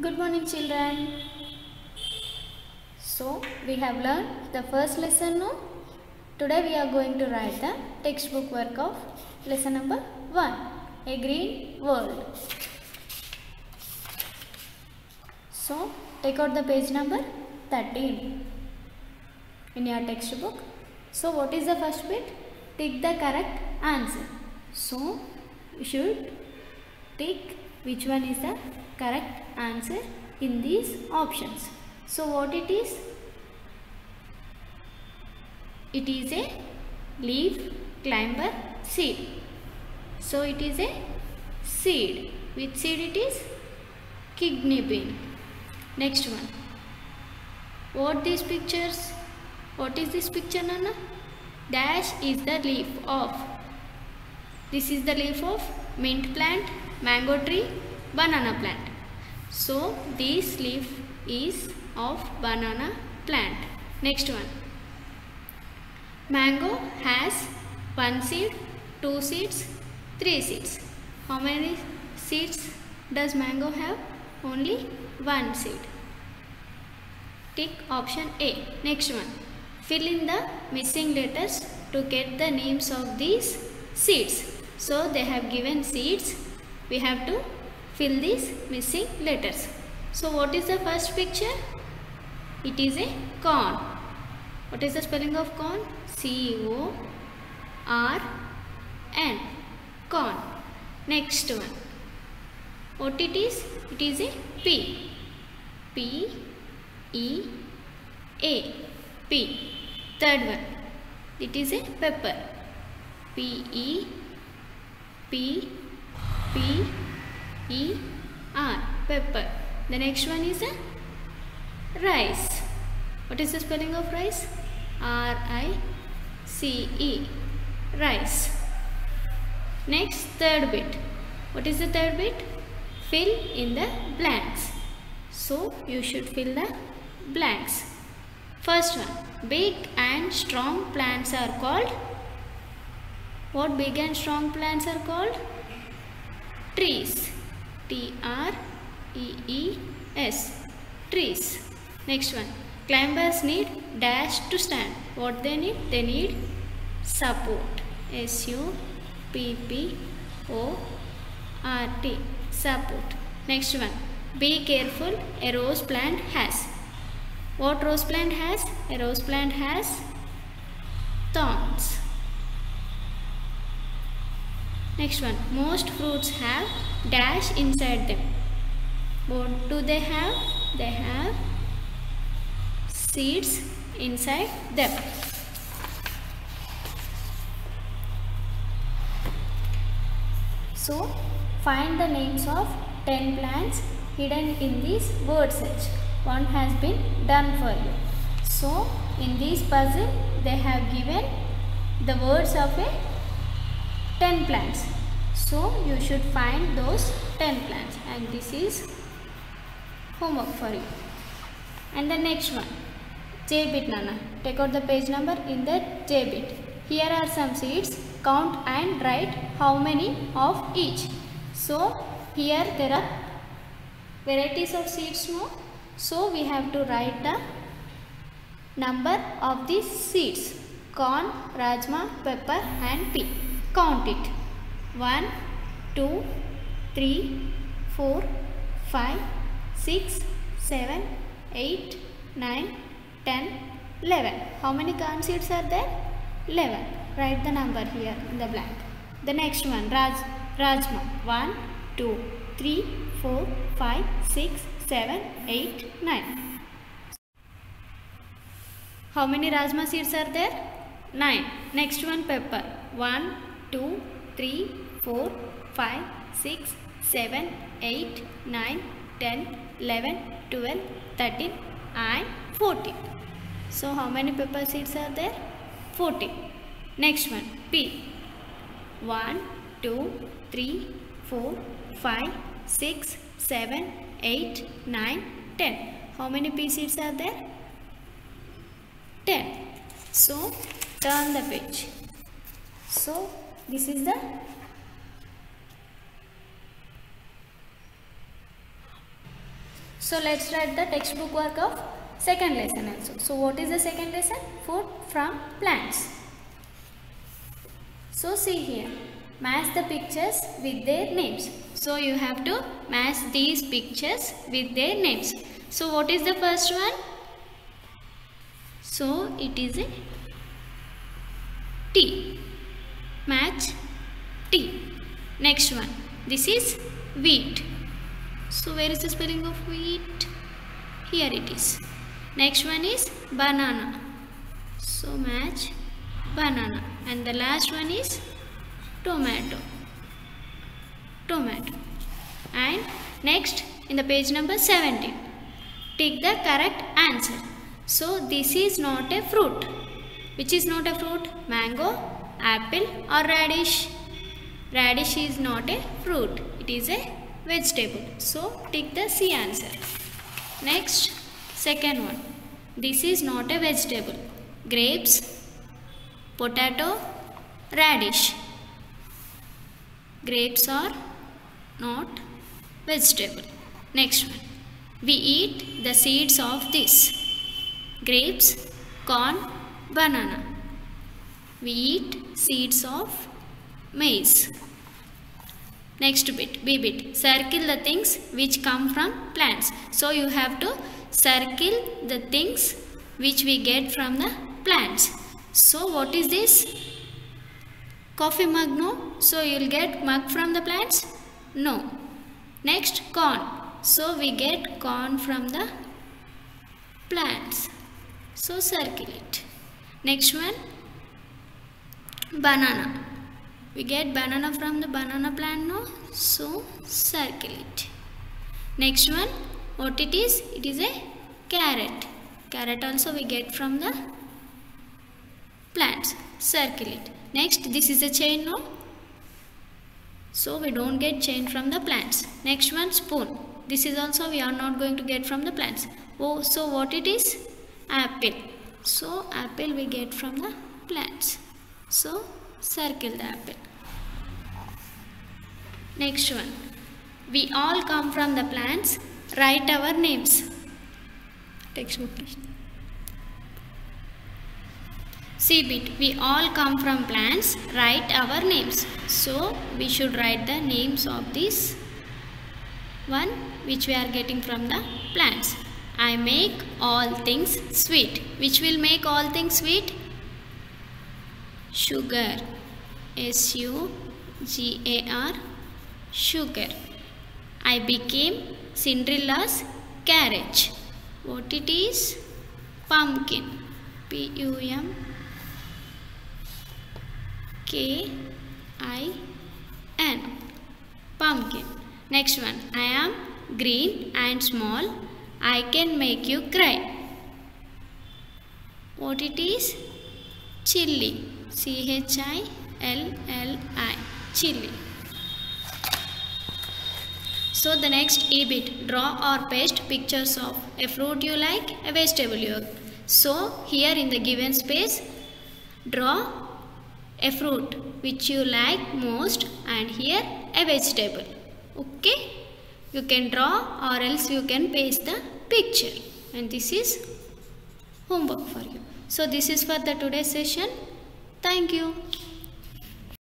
Good morning, children. So, we have learned the first lesson. No? Today, we are going to write the textbook work of lesson number 1 A Green World. So, take out the page number 13 in your textbook. So, what is the first bit? Tick the correct answer. So, you should tick which one is the correct answer in these options. So, what it is? It is a leaf climber seed. So, it is a seed. Which seed it is? Kidney bean. Next one. What these pictures? What is this picture, Nana? Dash is the leaf of. This is the leaf of mint plant, mango tree, banana plant. So, this leaf is of banana plant. Next one. Mango has one seed, two seeds, three seeds. How many seeds does mango have? Only one seed. Tick option A. Next one. Fill in the missing letters to get the names of these seeds. So they have given seeds. We have to fill these missing letters. So what is the first picture? It is a corn. What is the spelling of corn? C O R N. Corn. Next one. What it is? It is a pea. P E A. pea. Third one. It is a pepper. P E P P E R. Pepper. The next one is a rice. What is the spelling of rice? R I C E. Rice. Next, third bit. What is the third bit? Fill in the blanks. So, you should fill the blanks. First one. Big and strong plants are called. What big and strong plants are called? Trees. T R E E S. Trees. Next one. Climbers need dash to stand. What they need? They need support. S U P P O R T. Support. Next one. Be careful. A rose plant has. What rose plant has? A rose plant has thorns. Next one. Most fruits have dash inside them. What do they have? They have seeds inside them. So, find the names of 10 plants hidden in this word search. One has been done for you. So, in this puzzle, they have given the words of a 10 plants. So, you should find those 10 plants and this is homework for you. And the next one, J bit Nana. Take out the page number in the J bit. Here are some seeds. Count and write how many of each. So, here there are varieties of seeds? So, we have to write the number of these seeds. Corn, rajma, pepper and pea. Count it. 1, 2, 3, 4, 5, 6, 7, 8, 9, 10, 11. How many seeds are there? 11. Write the number here in the blank. The next one, Raj, Rajma. 1, 2, 3, 4, 5, 6, 7, 8, 9. How many Rajma seeds are there? 9. Next one, pepper. 1, 2, 3, 4, 5, 6, 7, 8, 9, 10, 11, 12, 13 and 14. So how many paper seeds are there? 14. Next one, pea. 1, 2, 3, 4, 5, 6, 7, 8, 9, 10. How many pea seeds are there? 10. So turn the page. So this is the So let's write the textbook work of second lesson also. So what is the second lesson? Food from plants. So see here, match the pictures with their names. So you have to match these pictures with their names. So what is the first one? So it is a tea. Match tea. Next one. This is wheat. So where is the spelling of wheat? Here it is. Next one is banana. So match banana. And the last one is tomato. Tomato. And next in the page number 17. Take the correct answer. So this is not a fruit. Which is not a fruit? Mango, apple or radish? Radish is not a fruit. It is a vegetable. So take the C answer. Next, second one. This is not a vegetable. Grapes, potato, radish. Grapes are not vegetable. Next one. We eat the seeds of this. Grapes, corn, banana. We eat seeds of maize. Next bit, B bit. Circle the things which come from plants. So you have to circle the things which we get from the plants. So what is this? Coffee mug, no? So you'll get mug from the plants? No. Next, corn. So we get corn from the plants. So circle it. Next one, banana. We get banana from the banana plant, no? So circle it. Next one, what it is? It is a carrot. Carrot also we get from the plants. Circle it. Next, this is a chain, no? So we don't get chain from the plants. Next one, spoon. This is also we are not going to get from the plants. Oh, so what it is? Apple. So apple we get from the plants. So circle the apple. Next one. We all come from the plants. Write our names. Textbook question. C bit. We all come from plants. Write our names. So we should write the names of this one which we are getting from the plants. I make all things sweet. Which will make all things sweet? Sugar. S U G A R. Sugar. I became Cinderella's carriage. What it is? Pumpkin. P U M K I N. Pumpkin. Next one. I am green and small. I can make you cry. What it is? Chilli. C H I L L I. Chilli. So the next E bit. Draw or paste pictures of a fruit you like, a vegetable you like. So here in the given space, draw a fruit which you like most and here a vegetable. Okay? You can draw or else you can paste the picture and this is homework for you. So this is for the today's session. Thank you.